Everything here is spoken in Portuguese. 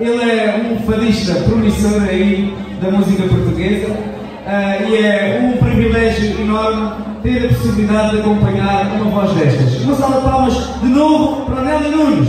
Ele é um fadista promissor aí da música portuguesa uh, e é um privilégio enorme ter a possibilidade de acompanhar uma voz destas. Uma salva de palmas de novo para Nélia Nunes.